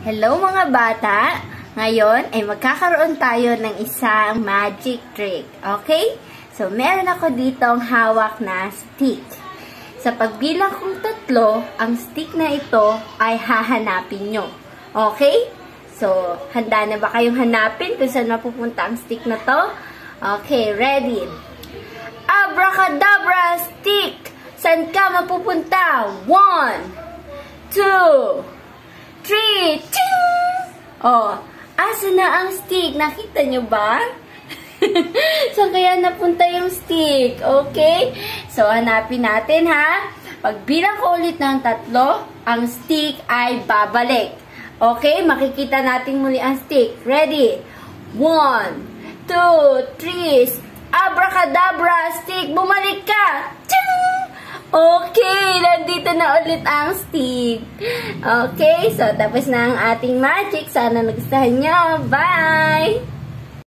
Hello mga bata! Ngayon ay magkakaroon tayo ng isang magic trick. Okay? So, meron ako ditong hawak na stick. Sa pagbilang kong tatlo, ang stick na ito ay hahanapin nyo. Okay? So, handa na ba kayong hanapin kung saan mapupunta ang stick na to? Okay, ready? Abracadabra stick! Saan ka mapupunta? One, two, three, ting! Oh, asa na ang stick? Nakita nyo ba? Saan kaya napunta yung stick? Okay? So, hanapin natin ha. Pagbilang ko ulit ng tatlo, ang stick ay babalik. Okay? Makikita natin muli ang stick. Ready? One, two, three, abracadabra, stick, bumalik ka! Ting! Okay, nandito na ulit ang stick. Okay, so tapos na ang ating magic. Sana nagustuhan nyo. Bye!